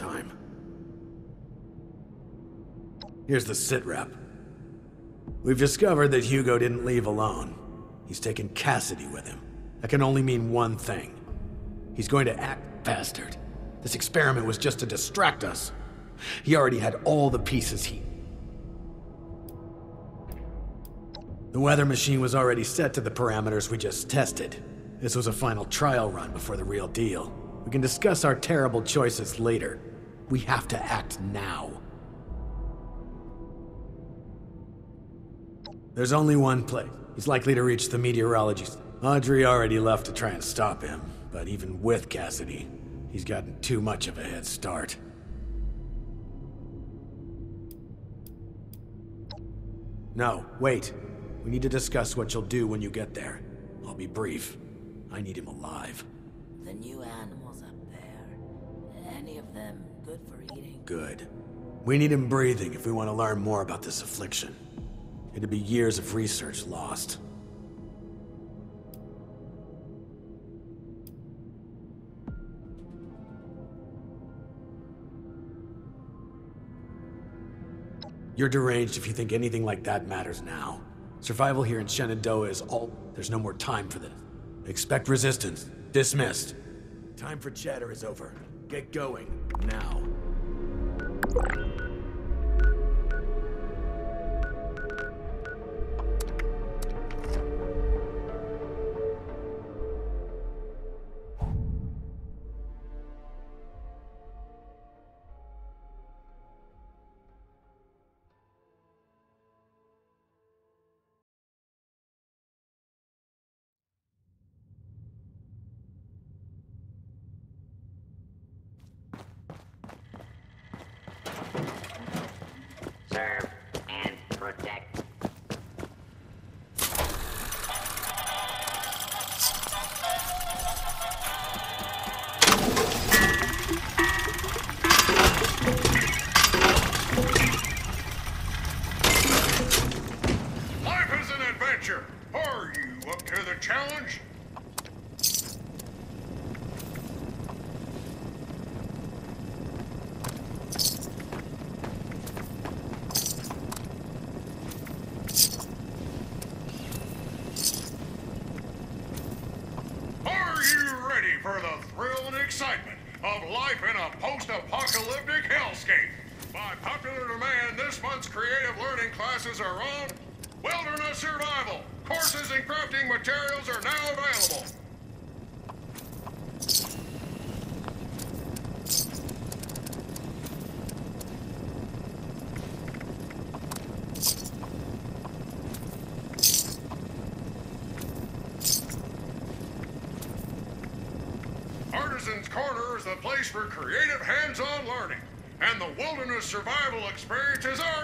time. Here's the sit rep. We've discovered that Hugo didn't leave alone. He's taken Cassidy with him. That can only mean one thing. He's going to act bastard. This experiment was just to distract us. He already had all the pieces he... The weather machine was already set to the parameters we just tested. This was a final trial run before the real deal. We can discuss our terrible choices later. We have to act now. There's only one place. He's likely to reach the meteorologist. Audrey already left to try and stop him, but even with Cassidy, he's gotten too much of a head start. No, wait. We need to discuss what you'll do when you get there. I'll be brief. I need him alive. The new animals up there, any of them good for eating? Good. We need him breathing if we want to learn more about this affliction. It'd be years of research lost. You're deranged if you think anything like that matters now. Survival here in Shenandoah is all... There's no more time for this. Expect resistance. Dismissed. Time for chatter is over. Get going. Now. Classes are on Wilderness Survival. Courses in crafting materials are now available. Artisan's Corner is the place for creative hands-on learning. And the Wilderness Survival Experience is our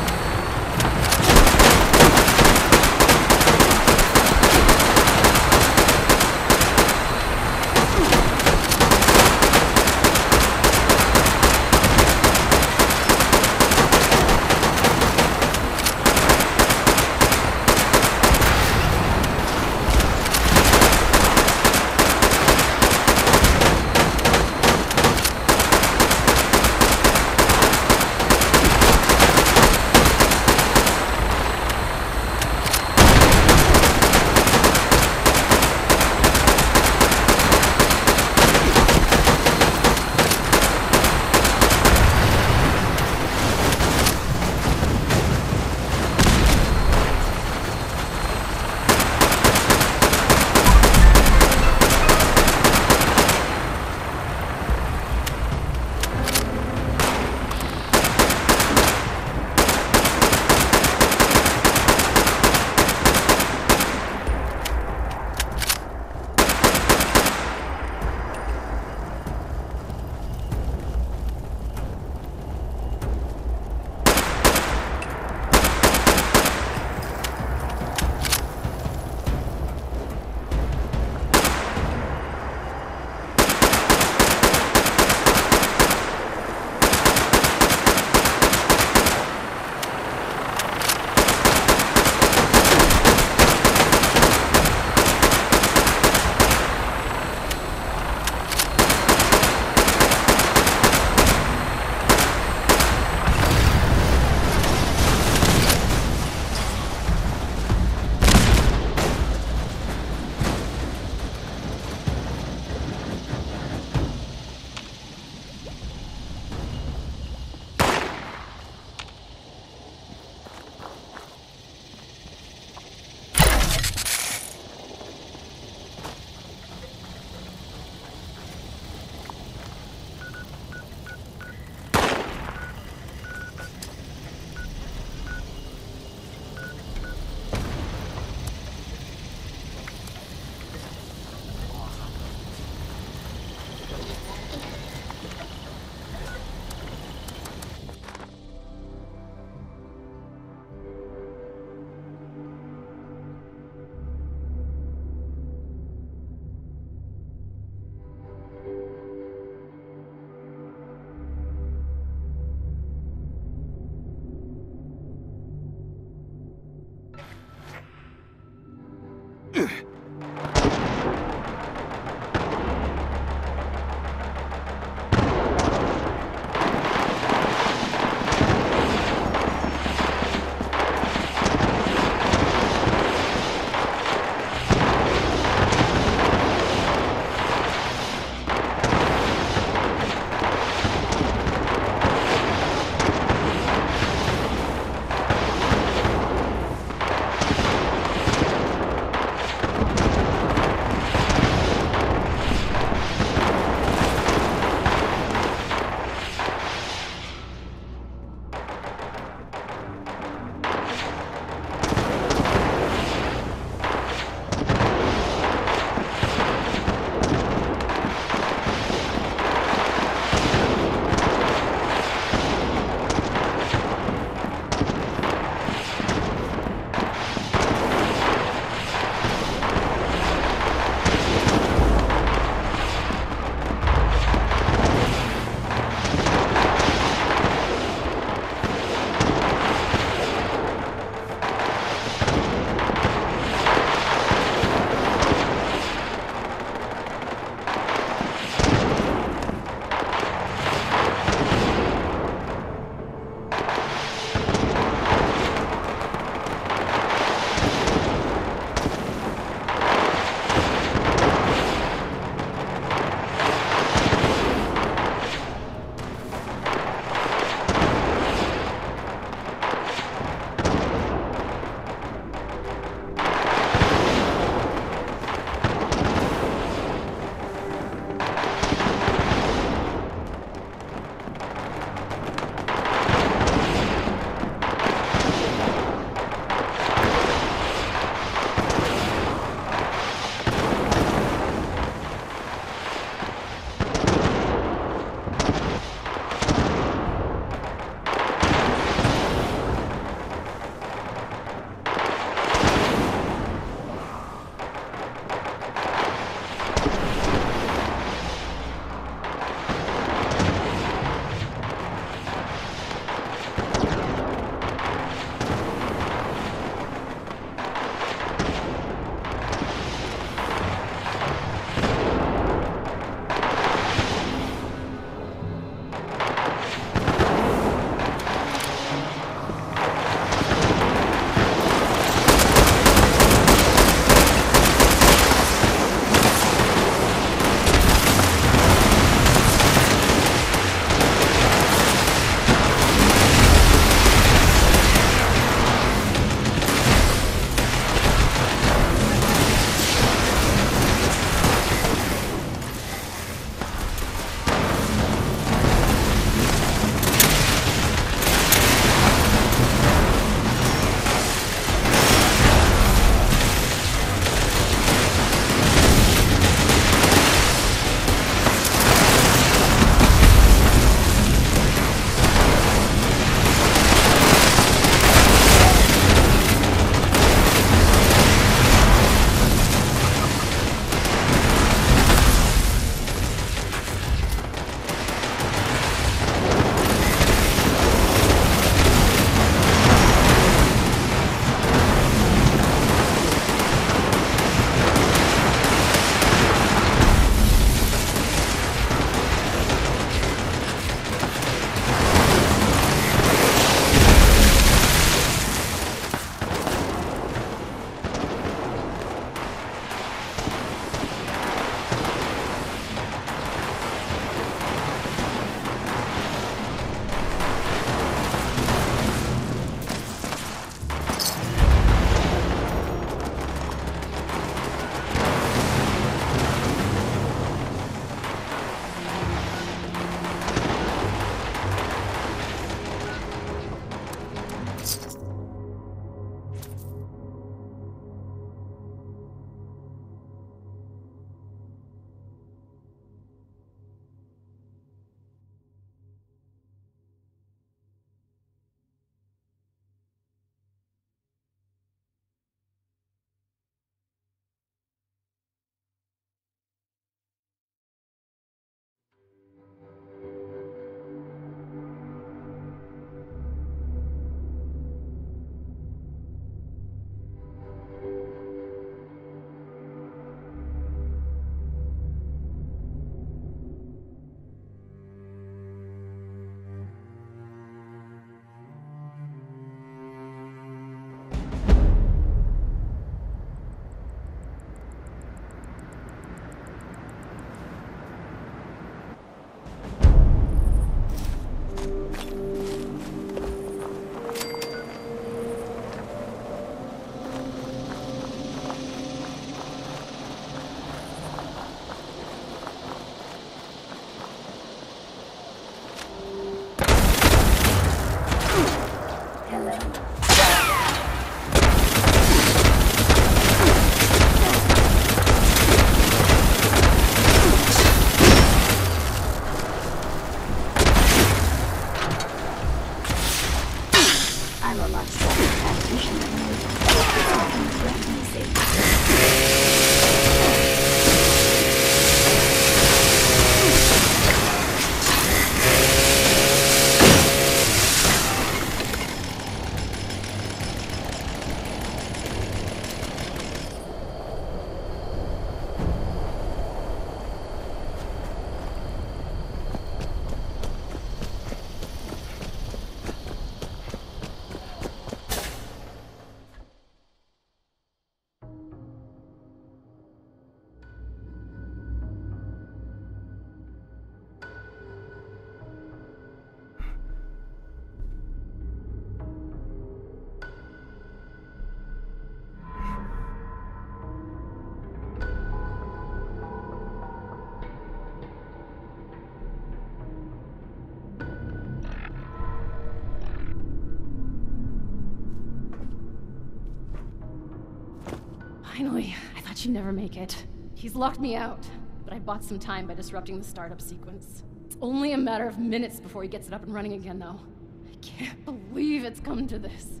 Finally, I thought you'd never make it. He's locked me out, but I bought some time by disrupting the startup sequence. It's only a matter of minutes before he gets it up and running again, though. I can't believe it's come to this.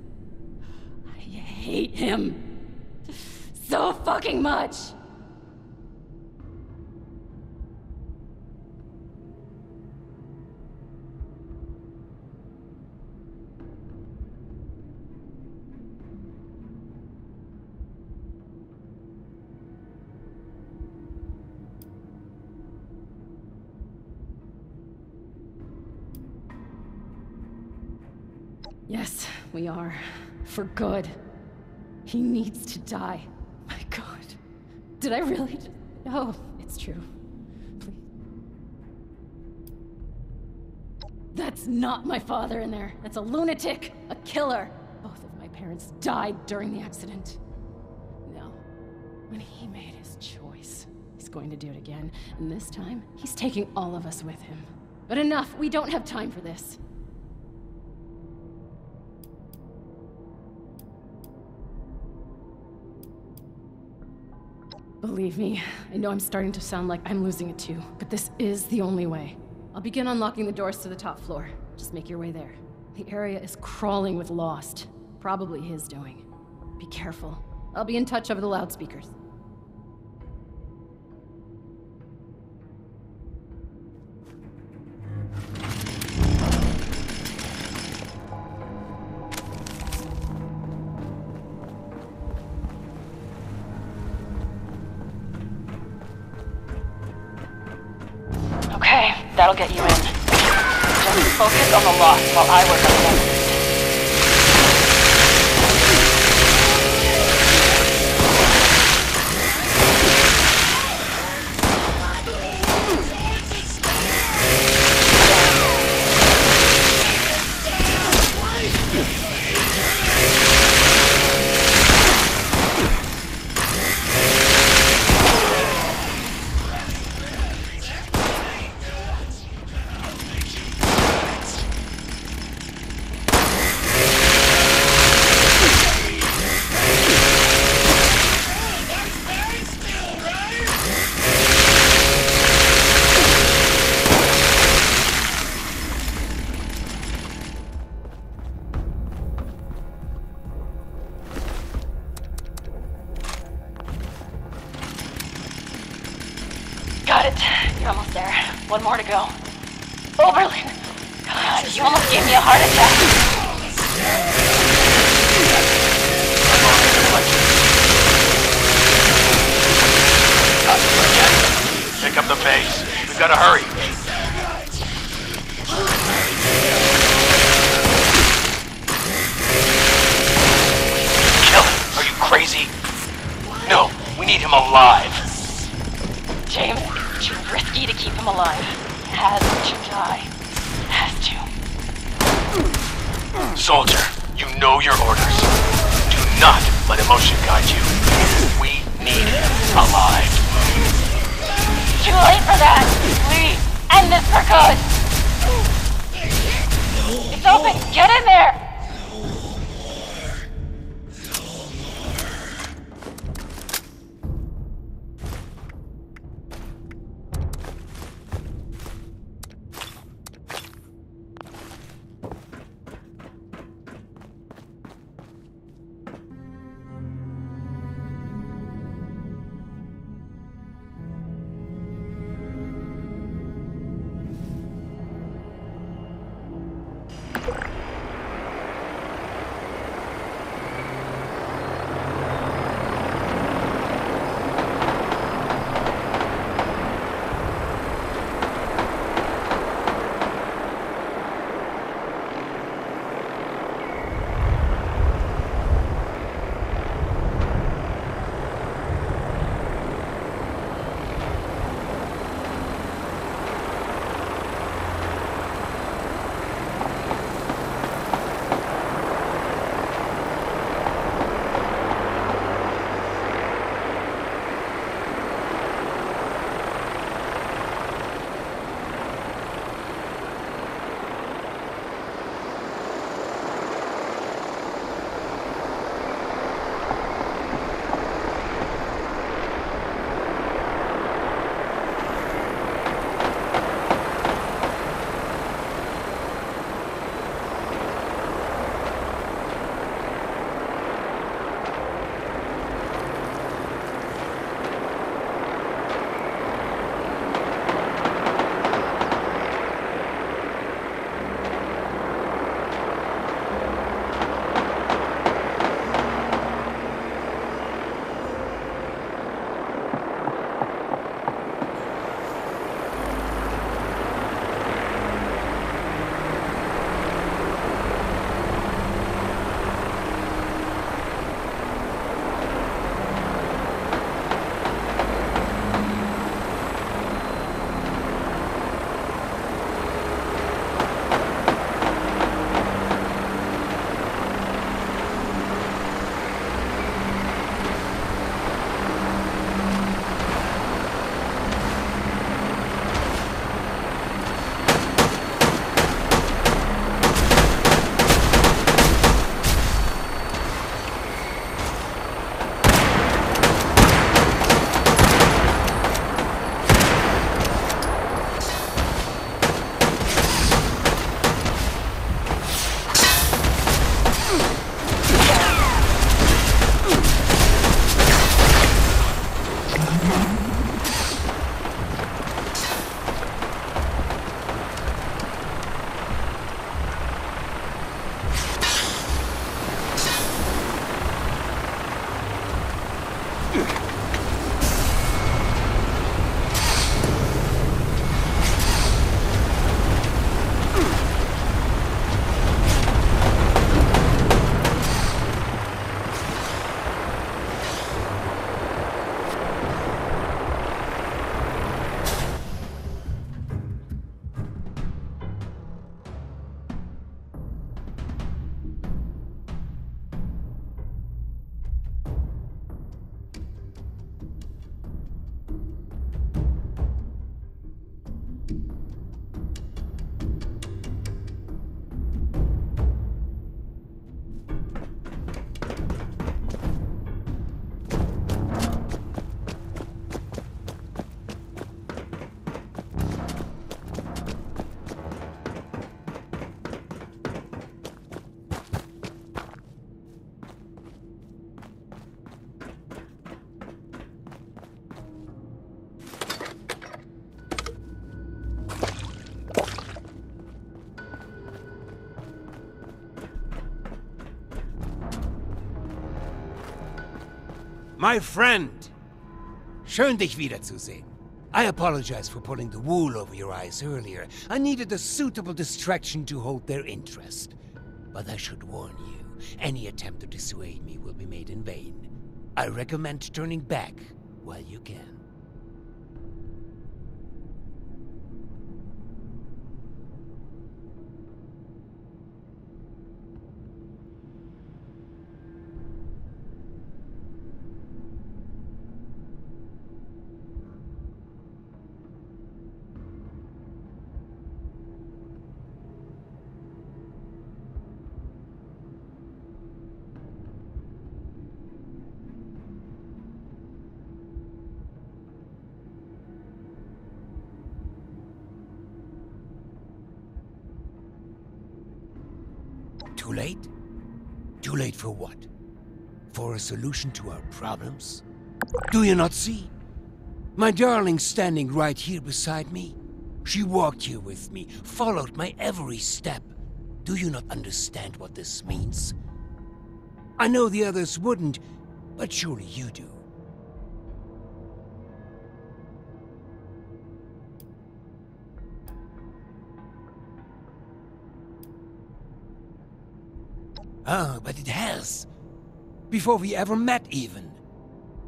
I hate him. So fucking much! We are. For good. He needs to die. My god. Did I really. Oh, it's true. Please. That's not my father in there. That's a lunatic. A killer. Both of my parents died during the accident. No. When he made his choice, he's going to do it again. And this time, he's taking all of us with him. But enough. We don't have time for this. Believe me, I know I'm starting to sound like I'm losing it too, but this is the only way. I'll begin unlocking the doors to the top floor. Just make your way there. The area is crawling with Lost. Probably his doing. Be careful. I'll be in touch over the loudspeakers. That'll get you in. Just focus on the lost while I work on the gotta hurry. My friend! Schön, dich wiederzusehen. I apologize for pulling the wool over your eyes earlier. I needed a suitable distraction to hold their interest. But I should warn you, any attempt to dissuade me will be made in vain. I recommend turning back while you can. Solution to our problems? Do you not see? My darling standing right here beside me. She walked here with me, followed my every step. Do you not understand what this means? I know the others wouldn't, but surely you do. Ah, but it has. Before we ever met, even.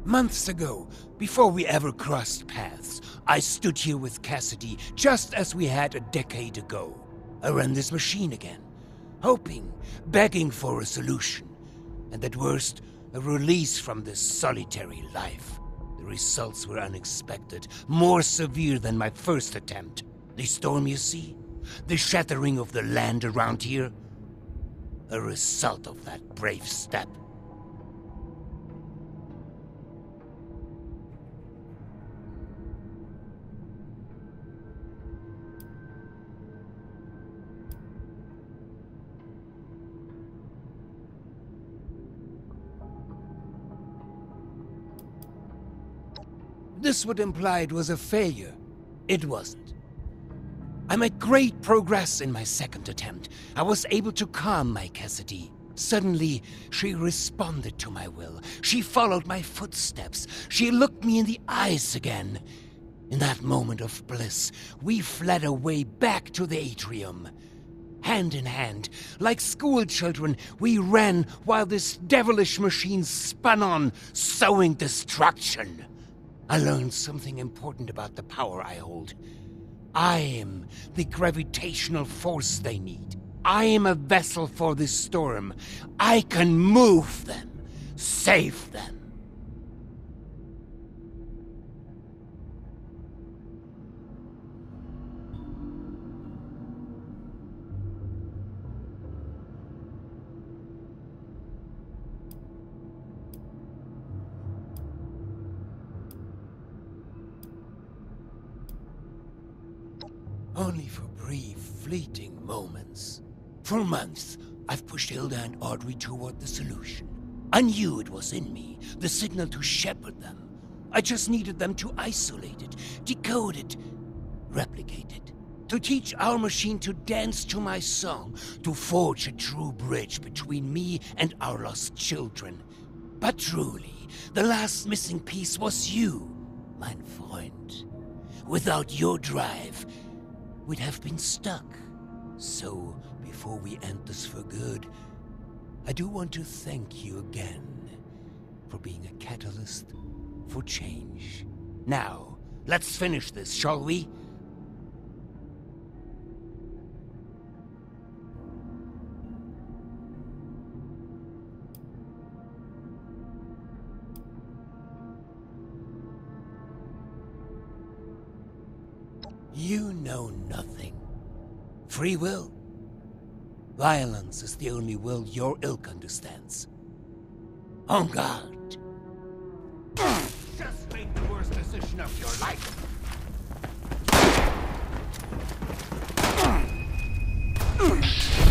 Months ago, before we ever crossed paths, I stood here with Cassidy just as we had a decade ago. I ran this machine again, hoping, begging for a solution, and at worst, a release from this solitary life. The results were unexpected, more severe than my first attempt. The storm, you see? The shattering of the land around here? A result of that brave step. This would imply it was a failure. It wasn't. I made great progress in my second attempt. I was able to calm my Cassidy. Suddenly, she responded to my will. She followed my footsteps. She looked me in the eyes again. In that moment of bliss, we fled away back to the atrium. Hand in hand, like schoolchildren, we ran while this devilish machine spun on, sowing destruction. I learned something important about the power I hold. I am the gravitational force they need. I am a vessel for this storm. I can move them, save them. Fleeting moments. For months, I've pushed Hilda and Audrey toward the solution. I knew it was in me, the signal to shepherd them. I just needed them to isolate it, decode it, replicate it. To teach our machine to dance to my song, to forge a true bridge between me and our lost children. But truly, the last missing piece was you, mein Freund. Without your drive, we'd have been stuck. So, before we end this for good, I do want to thank you again for being a catalyst for change. Now, let's finish this, shall we? know nothing. Free will? Violence is the only will your ilk understands. On guard! Just made the worst decision of your life! Ugh!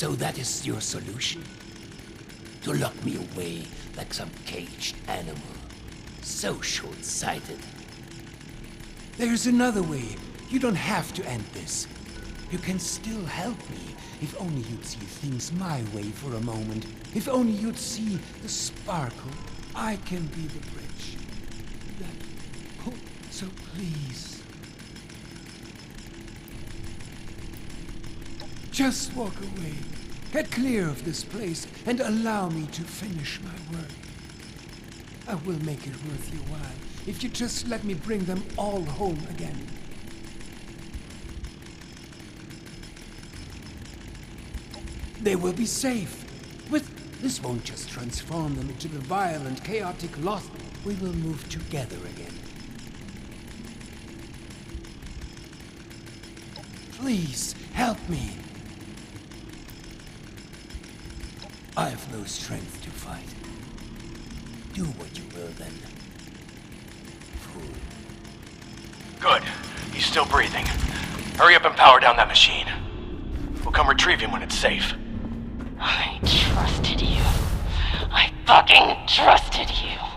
So that is your solution? To lock me away like some caged animal? So short-sighted. There's another way. You don't have to end this. You can still help me If only you'd see things my way for a moment. If only you'd see the sparkle. I can be the bridge. That. Oh, so please. Just walk away. Get clear of this place and allow me to finish my work. I will make it worth your while if you just let me bring them all home again. They will be safe. With this won't just transform them into the violent, chaotic lost. We will move together again. Please help me. I have no strength to fight. Do what you will then. Fool. Good. He's still breathing. Hurry up and power down that machine. We'll come retrieve him when it's safe. I trusted you. I fucking trusted you.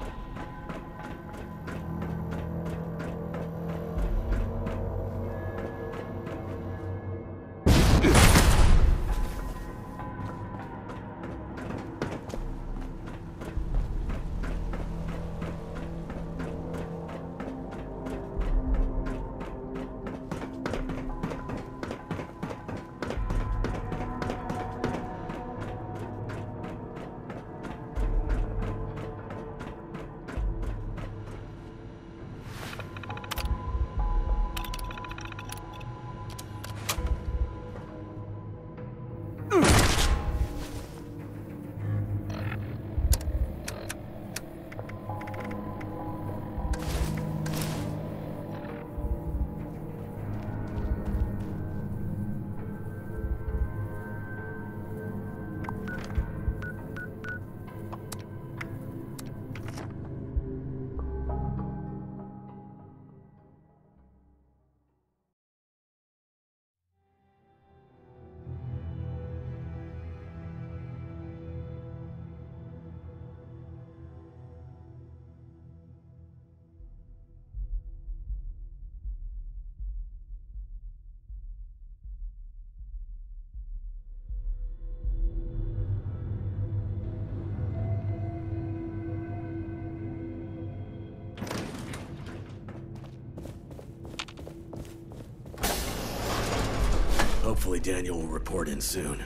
Hopefully Daniel will report in soon.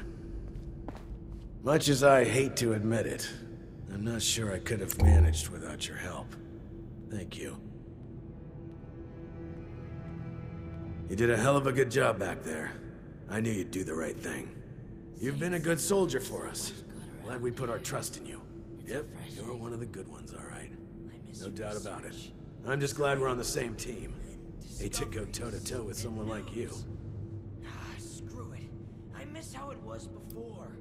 Much as I hate to admit it, I'm not sure I could have managed without your help. Thank you. You did a hell of a good job back there. I knew you'd do the right thing. You've been a good soldier for us. Glad we put our trust in you. Yep, you're one of the good ones, all right. No doubt about it. I'm just glad we're on the same team. Hate to go toe-to-toe with someone like you. Miss how it was before.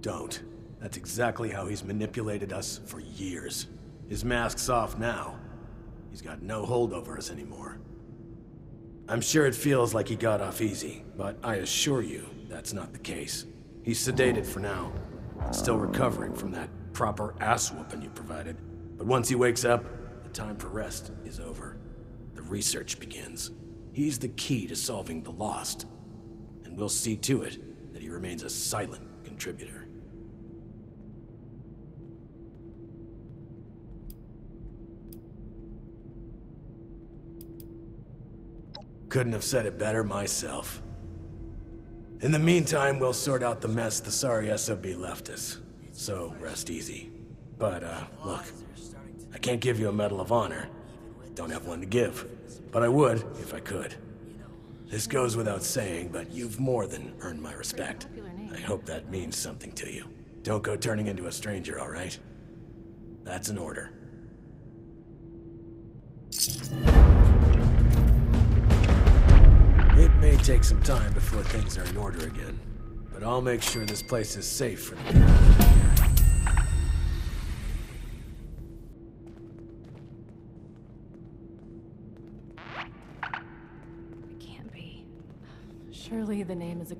Don't. That's exactly how he's manipulated us for years. His mask's off now. He's got no hold over us anymore. I'm sure it feels like he got off easy, but I assure you that's not the case. He's sedated for now, still recovering from that proper ass whooping you provided. But once he wakes up, the time for rest is over. The research begins. He's the key to solving the Lost, we'll see to it that he remains a silent contributor. Couldn't have said it better myself. In the meantime, we'll sort out the mess the sorry SOB left us. So, rest easy. But, uh, look. I can't give you a Medal of Honor. Don't have one to give. But I would, if I could. This goes without saying, but you've more than earned my respect. I hope that means something to you. Don't go turning into a stranger, alright? That's an order. It may take some time before things are in order again, but I'll make sure this place is safe for the people Surely the name is a